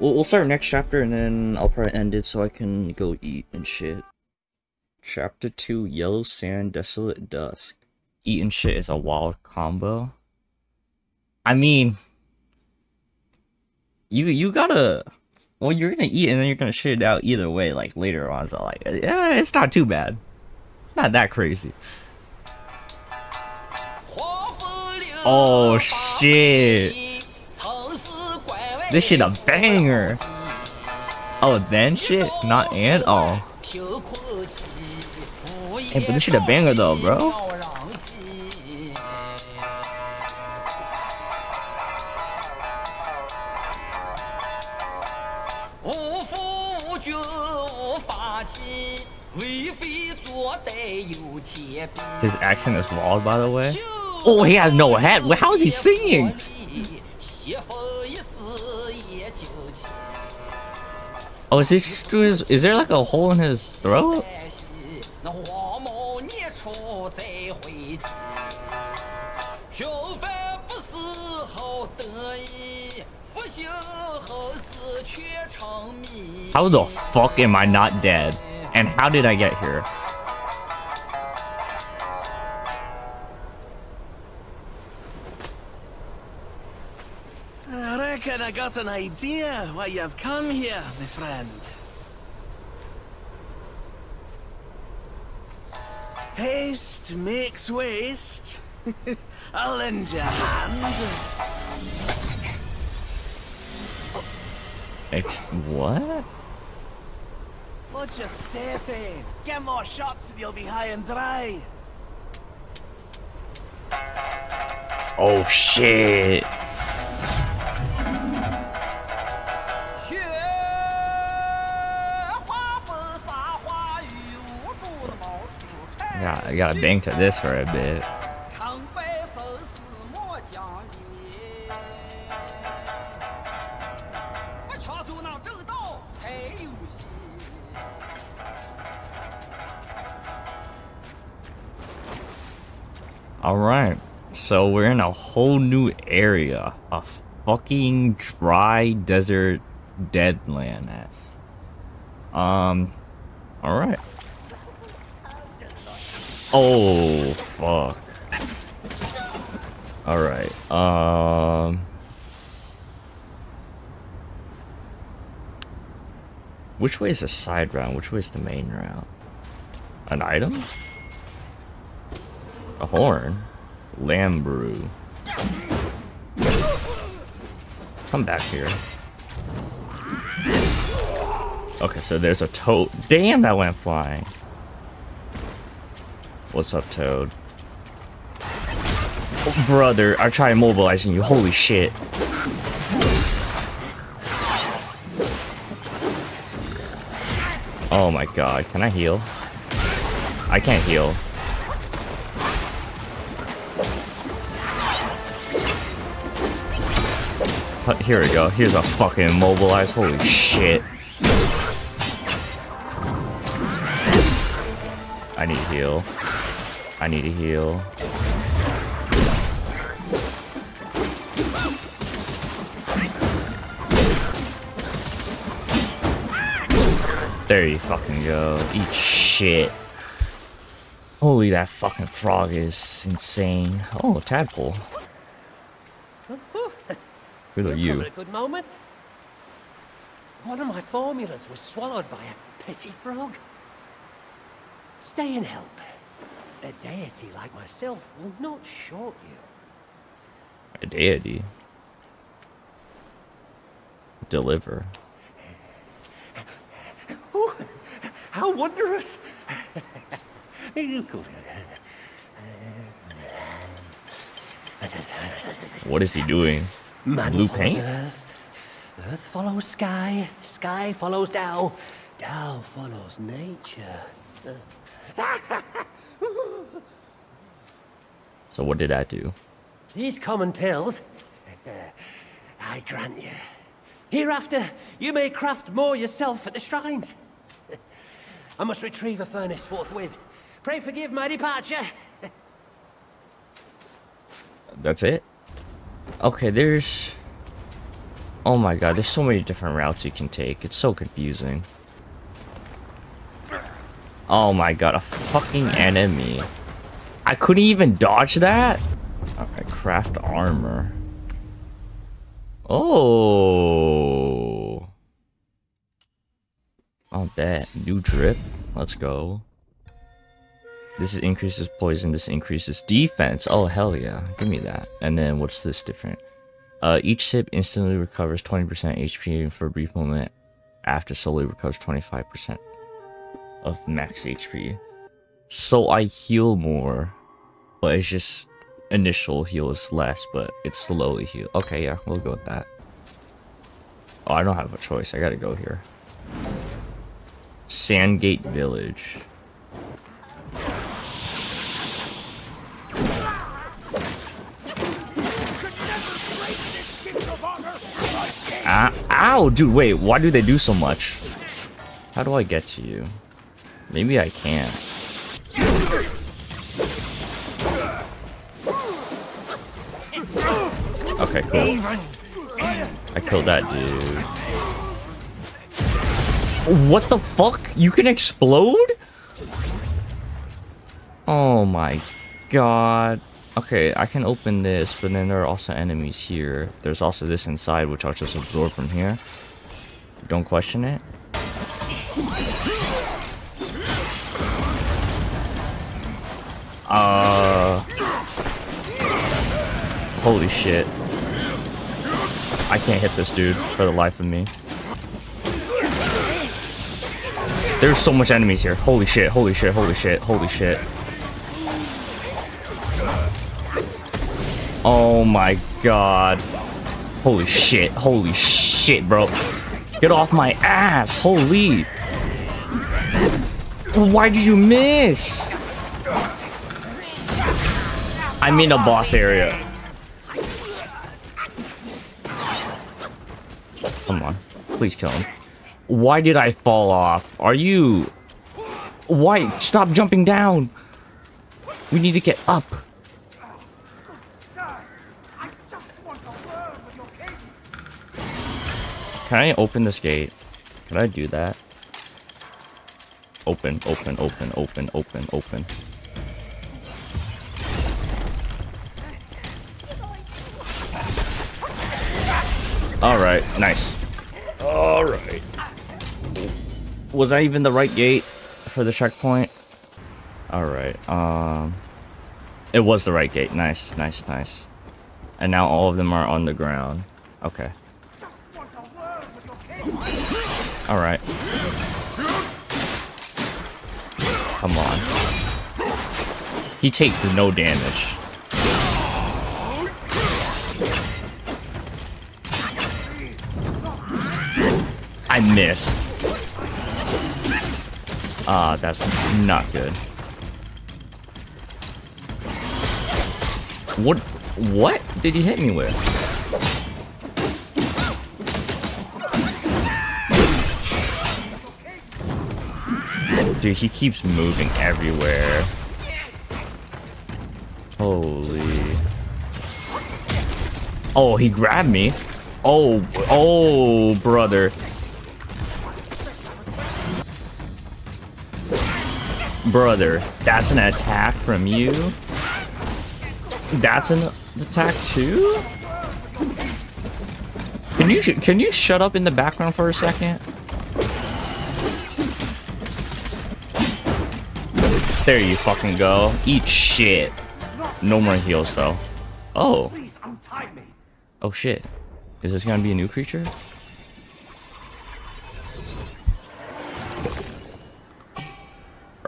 We'll, we'll start next chapter and then I'll probably end it so I can go eat and shit. Chapter 2 Yellow Sand Desolate Dusk. Eat and shit is a wild combo. I mean, you you gotta. Well, you're gonna eat and then you're gonna shit it out either way, like later on. So, like, yeah, it's not too bad. It's not that crazy. Oh shit! This shit a banger. Oh, then shit, not and oh. Hey, but this shit a banger though, bro. His accent is wild, by the way. Oh, he has no head. How is he singing? Oh, is he just his, Is there like a hole in his throat? How the fuck am I not dead? And how did I get here? Reckon I got an idea why you've come here, my friend. Haste makes waste. I'll lend you a hand. Ex what? What's your stepping? Get more shots and you'll be high and dry. Oh shit. I gotta bang to this for a bit. Alright, so we're in a whole new area. A fucking dry desert deadland ass. Um, alright. Oh, fuck. Alright, um... Which way is the side route? Which way is the main route? An item? A horn? Lamb brew. Come back here. Okay, so there's a toad. Damn, that went flying. What's up, Toad? Oh, brother, I tried immobilizing you. Holy shit. Oh my god, can I heal? I can't heal. Here we go. Here's a fucking immobilized. Holy shit. I need heal. I need a heal. There you fucking go. Eat shit. Holy, that fucking frog is insane. Oh, tadpole. Good are you? a good moment. One of my formulas was swallowed by a petty frog. Stay and help. A deity like myself will not short you. A deity? Deliver. Oh, how wondrous! what is he doing? Man Blue paint? Earth. Earth follows sky. Sky follows Tao. Tao follows nature. Ah! So what did I do? These common pills, I grant you. Hereafter, you may craft more yourself at the shrines. I must retrieve a furnace forthwith. Pray forgive my departure. That's it? Okay, there's... Oh my god, there's so many different routes you can take. It's so confusing. Oh my god, a fucking enemy. I couldn't even dodge that? Okay, craft armor. Oh. Oh, that. New drip. Let's go. This increases poison. This increases defense. Oh, hell yeah. Give me that. And then what's this different? Uh, each sip instantly recovers 20% HP for a brief moment after slowly recovers 25% of max HP. So I heal more, but it's just initial heal is less, but it's slowly heal. Okay, yeah, we'll go with that. Oh, I don't have a choice. I gotta go here. Sandgate Village. Ah, ow, dude, wait, why do they do so much? How do I get to you? Maybe I can. Okay, cool. I killed that dude. What the fuck? You can explode? Oh my god. Okay, I can open this, but then there are also enemies here. There's also this inside, which I'll just absorb from here. Don't question it. Uh... Holy shit. I can't hit this dude for the life of me. There's so much enemies here. Holy shit, holy shit, holy shit, holy shit. Oh my god. Holy shit. Holy shit, bro. Get off my ass. Holy. Why did you miss? I'm in a boss area. Come on. Please kill him. Why did I fall off? Are you... Why? Stop jumping down. We need to get up. Can I open this gate? Can I do that? Open, open, open, open, open, open. Alright, nice. Alright. Was that even the right gate for the checkpoint? Alright, um... It was the right gate. Nice, nice, nice. And now all of them are on the ground. Okay. Alright. Come on. He takes no damage. Missed. Ah, uh, that's not good. What? What did he hit me with? Dude, he keeps moving everywhere. Holy. Oh, he grabbed me. Oh, oh, brother. Brother, that's an attack from you? That's an attack too? Can you can you shut up in the background for a second? There you fucking go. Eat shit. No more heals though. Oh. Oh shit. Is this gonna be a new creature?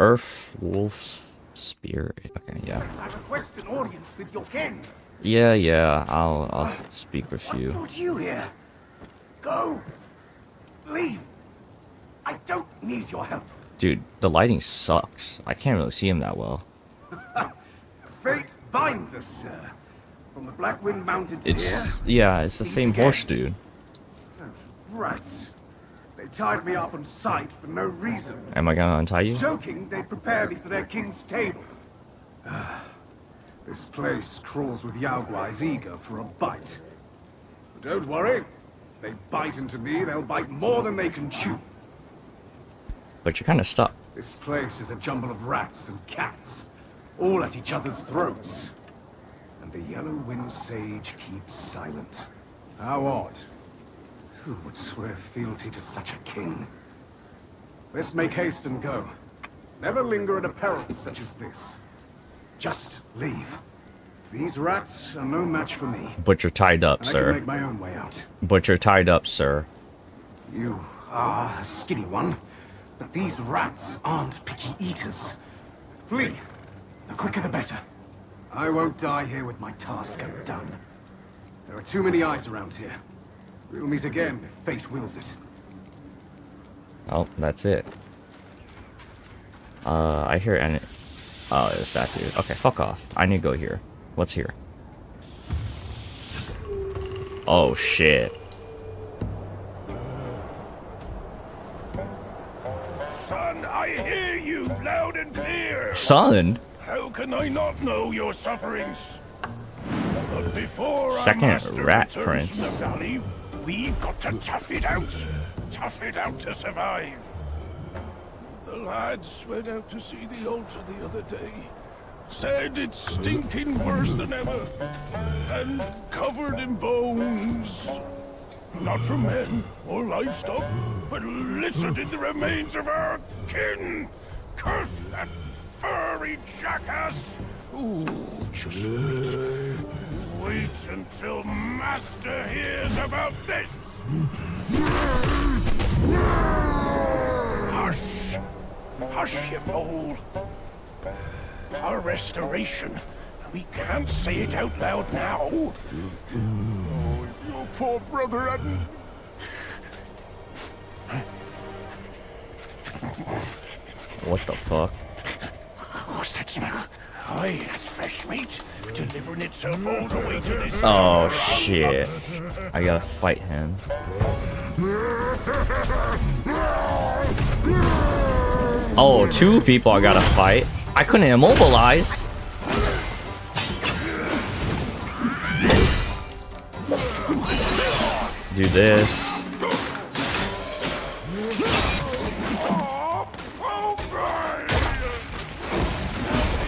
Earth Wolf Spirit. Okay, yeah. I request an audience with your king. Yeah, yeah. I'll I'll speak with you. What you here? Go. Leave. I don't need your help. Dude, the lighting sucks. I can't really see him that well. Fate binds us, sir. From the Black Wind Mountain to it's, here. Yeah, it's the same again. horse dude. Those rats. They tied me up on sight for no reason. Am I gonna untie you? Joking, they prepare me for their king's table. Ah, this place crawls with Yao Guai's eager for a bite. But don't worry. They bite into me, they'll bite more than they can chew. But you're kind of stuck. This place is a jumble of rats and cats, all at each other's throats. And the Yellow Wind Sage keeps silent. How odd. Who would swear fealty to such a king? Let's make haste and go. Never linger at a peril such as this. Just leave. These rats are no match for me. But you're tied up, And I can sir. make my own way out. But you're tied up, sir. You are a skinny one, but these rats aren't picky eaters. Flee. The quicker the better. I won't die here with my task undone. There are too many eyes around here. We'll meet again if fate wills it. Oh, that's it. Uh, I hear any. Oh, it's that dude. Okay, fuck off. I need to go here. What's here? Oh shit. Son, I hear you loud and clear. Son? How can I not know your sufferings? But before Second rat prince. We've got to tough it out. Tough it out to survive. The lads went out to see the altar the other day. Said it's stinking worse than ever. And covered in bones. Not from men or livestock, but littered in the remains of our kin. Curse that furry jackass! Ooh, just wait. Wait until Master hears about this! Hush! Hush, you fool! Our restoration. We can't say it out loud now. Oh, your poor brother hadn't. What the fuck? What's that smell? Aye, that's fresh meat. Delivering itself all the way to this. Oh shit. I gotta fight him. Oh, two people I gotta fight. I couldn't immobilize. Do this.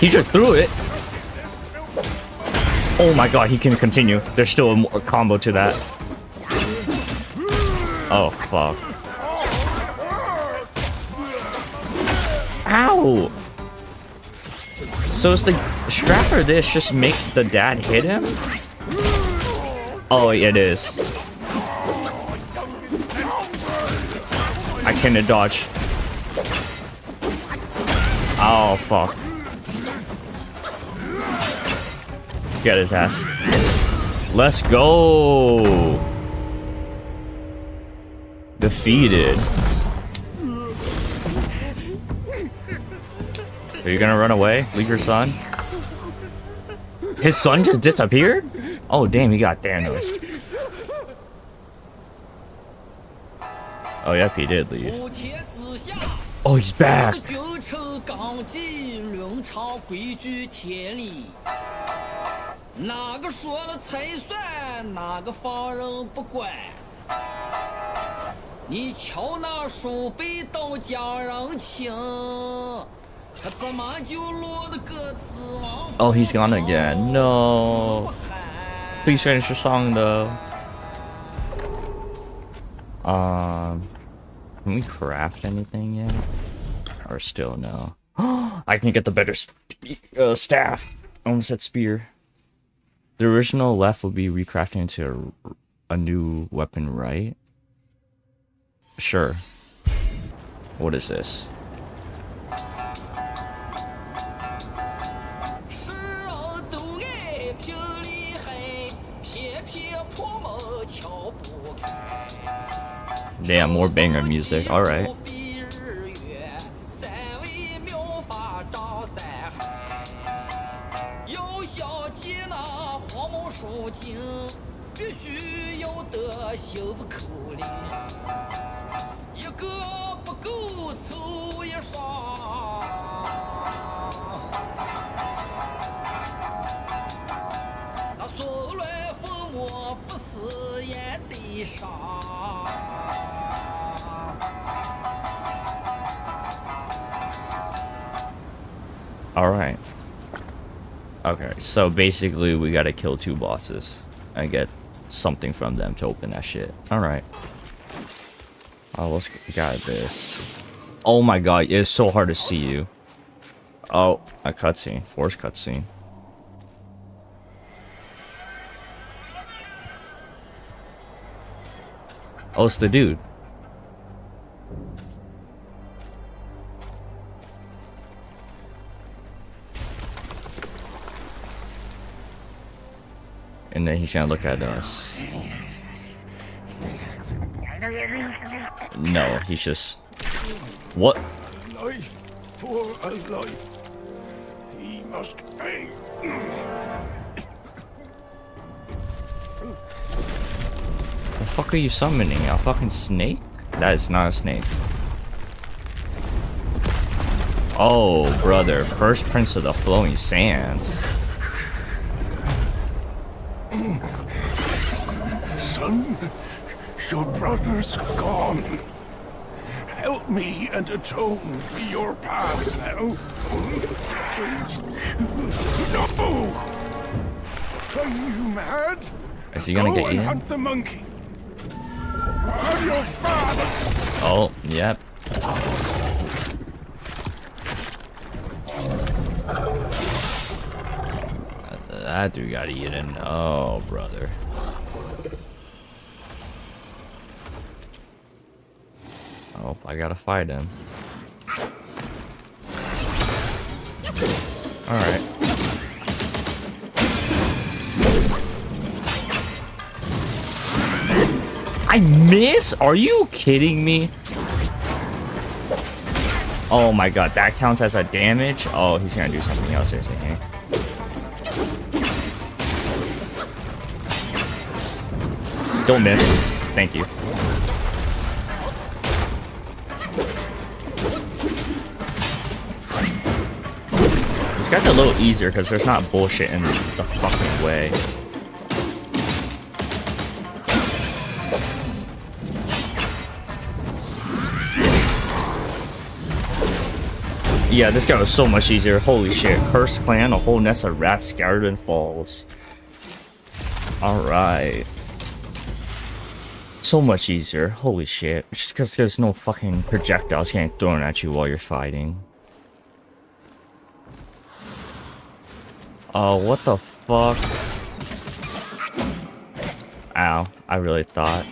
He just threw it. Oh my god, he can continue. There's still a, a combo to that. Oh, fuck. Ow! So is the strap for this just make the dad hit him? Oh, it is. I can't dodge. Oh, fuck. Get his ass. Let's go. Defeated. Are you gonna run away? Leave your son? His son just disappeared? Oh damn, he got Thanos. Oh yep, he did leave. Oh, he's back! 哪个说了才算？哪个放任不管？你瞧那鼠辈到江人情，他怎么就落得个子王 Oh, he's gone again. No. 不寒？ Please finish your song though. Um, can we craft anything yet? Or still no? I can get the better sp- uh, staff. I almost said spear. The original left will be recrafting into a, a new weapon, right? Sure. What is this? Damn, more banger music. Alright. So basically we gotta kill two bosses and get something from them to open that shit. Alright. Oh, let's got this. Oh my god, it's so hard to see you. Oh, a cutscene. Force cutscene. Oh, it's the dude. And then he's gonna look at us. No, he's just... What? Life for a life. He must pay. The fuck are you summoning? A fucking snake? That is not a snake. Oh, brother. First Prince of the Flowing Sands. Son, your brother's gone. Help me and atone for your past now. No! Are you mad? Is he gonna Go get and you? hunt the monkey. I'm your father. Oh, yep. That dude got eaten. Oh, brother. Oh, I gotta fight him. Alright. I miss? Are you kidding me? Oh my god, that counts as a damage? Oh, he's gonna do something else, isn't he? Don't miss. Thank you. This guy's a little easier because there's not bullshit in the fucking way. Yeah, this guy was so much easier. Holy shit. Cursed clan, a whole nest of rats scattered and falls. Alright. So much easier. Holy shit. Just because there's no fucking projectiles getting thrown at you while you're fighting. Oh, what the fuck? Ow. I really thought.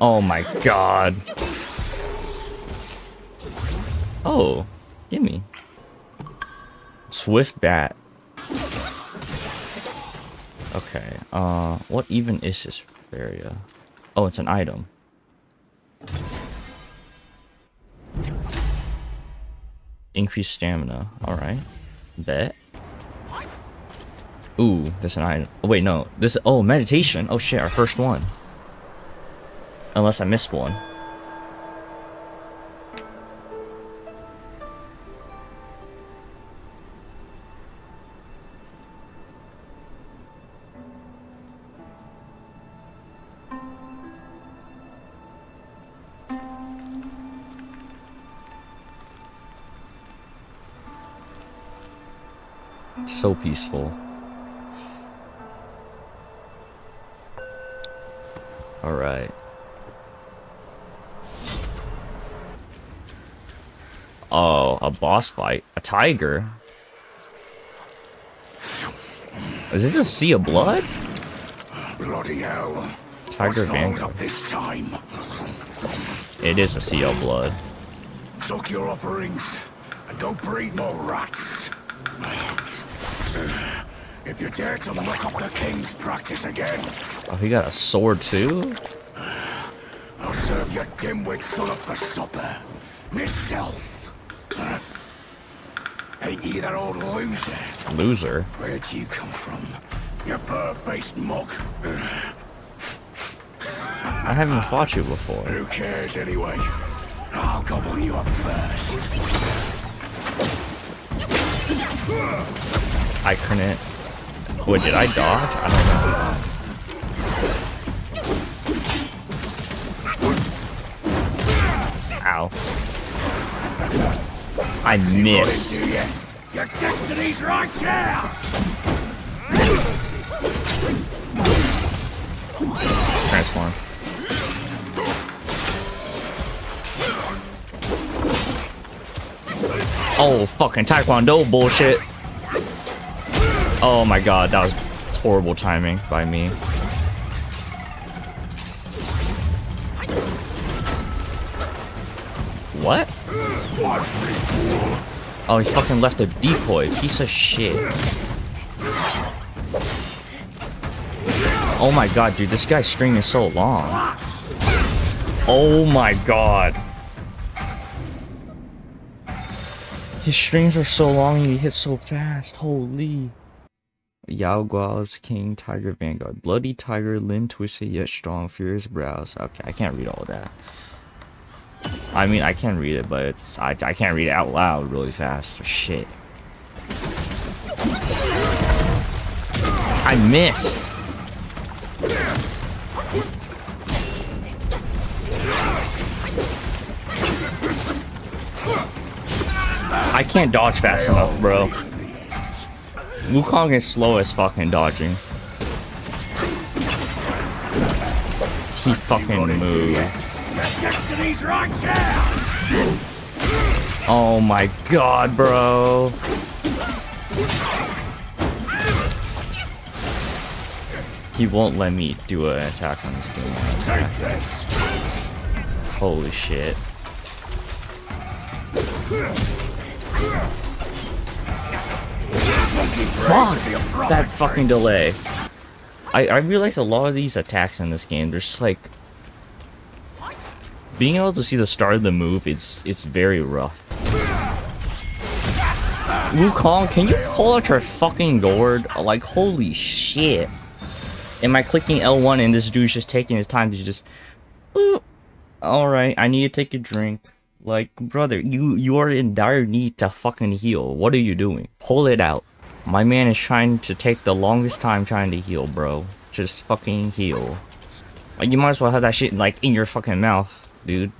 Oh my god. Oh, gimme. Swift bat. Okay, uh, what even is this area? Oh, it's an item. Increased stamina. Alright. Bet. Ooh, there's an item. Oh, wait, no. This. Oh, meditation. Oh shit, our first one. Unless I missed one. So peaceful. Alright. Oh, a boss fight. A tiger. Is it a sea of blood? Bloody hell. Tiger Vanguard. up this time? It is a sea of blood. Suck your offerings and go breed more rats. If you dare to muck up the king's practice again, Oh, he got a sword too? I'll serve your dimwit son up for supper. Myself. Ain't you that old loser? Loser. Where'd you come from? You bird-faced mug. I haven't fought you before. Who cares anyway? I'll gobble you up first. I couldn't. Wait, did I dodge? I don't know. Ow. I miss. Do you? Your destiny's right here! Transform. Oh, fucking Taekwondo bullshit. Oh my god, that was horrible timing by me. What? Oh, he fucking left a decoy. Piece of shit. Oh my god, dude, this guy's string is so long. Oh my god. His strings are so long and he hits so fast. Holy. Yao Guai's King, Tiger Vanguard. Bloody Tiger, limb twisted yet strong, furious brows. Okay, I can't read all that. I mean, I can read it, but it's I, I can't read it out loud really fast. Shit. I missed. I can't dodge fast enough, bro. Wukong is slow as fucking dodging. He fucking moved. Oh my god, bro. He won't let me do an attack on this this! Holy shit. Fuck! That fucking delay. I, I realize a lot of these attacks in this game, there's just like being able to see the start of the move, it's it's very rough. Wukong, can you pull out your fucking gourd? Like, holy shit. Am I clicking L1 and this dude's just taking his time to just... Alright, I need to take a drink. Like, brother, you, you are in dire need to fucking heal. What are you doing? Pull it out. My man is trying to take the longest time trying to heal, bro. Just fucking heal. Like, you might as well have that shit, like, in your fucking mouth, dude.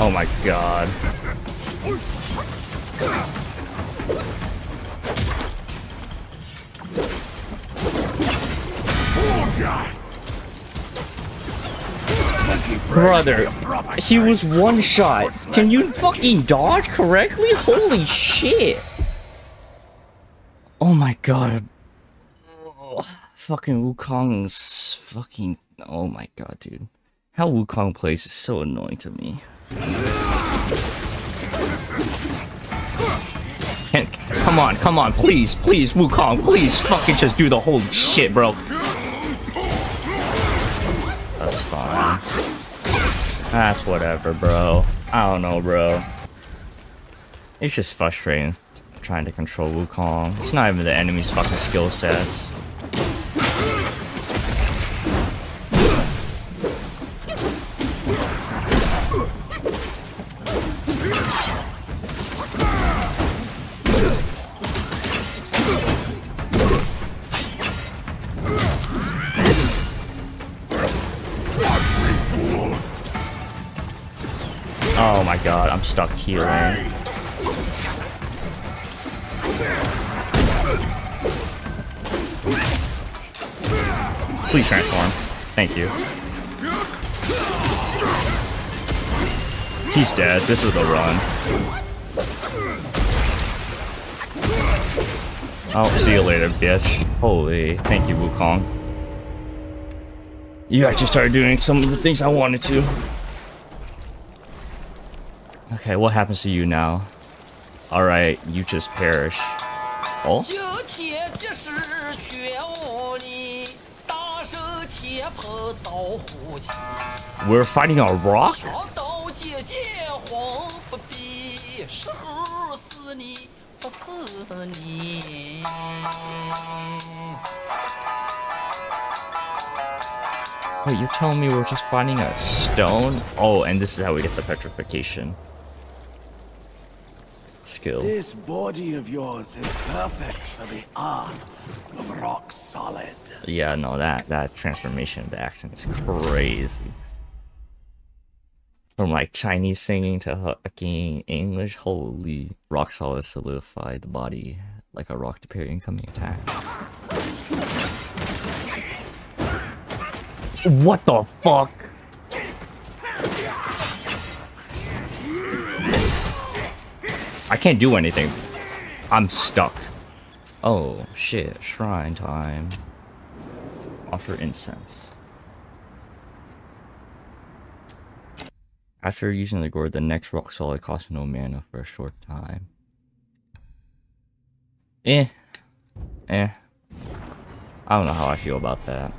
Oh my god. Oh god. Brother, he was one shot. Can you fucking dodge correctly? Holy shit. Oh my god. Oh, fucking Wukong's fucking. Oh my god, dude. How Wukong plays is so annoying to me. Come on, come on, please, please, Wukong, please, fucking just do the whole shit, bro. That's whatever, bro. I don't know, bro. It's just frustrating trying to control Wukong. It's not even the enemy's fucking skill sets. Healing. Please transform. Thank you. He's dead. This is the run. Oh, see you later, bitch. Holy, thank you, Wukong. You actually started doing some of the things I wanted to. Okay, what happens to you now? Alright, you just perish. Oh? We're fighting a rock? Wait, you're telling me we're just finding a stone? Oh, and this is how we get the petrification. Skill. This body of yours is perfect for the art of rock solid. Yeah, no, that that transformation of the accent is crazy. From like Chinese singing to fucking English, holy rock solid solidified the body like a rock to parry incoming attack. What the fuck? I can't do anything. I'm stuck. Oh, shit. Shrine time. Offer incense. After using the gourd, the next rock solid costs no mana for a short time. Eh. Eh. I don't know how I feel about that.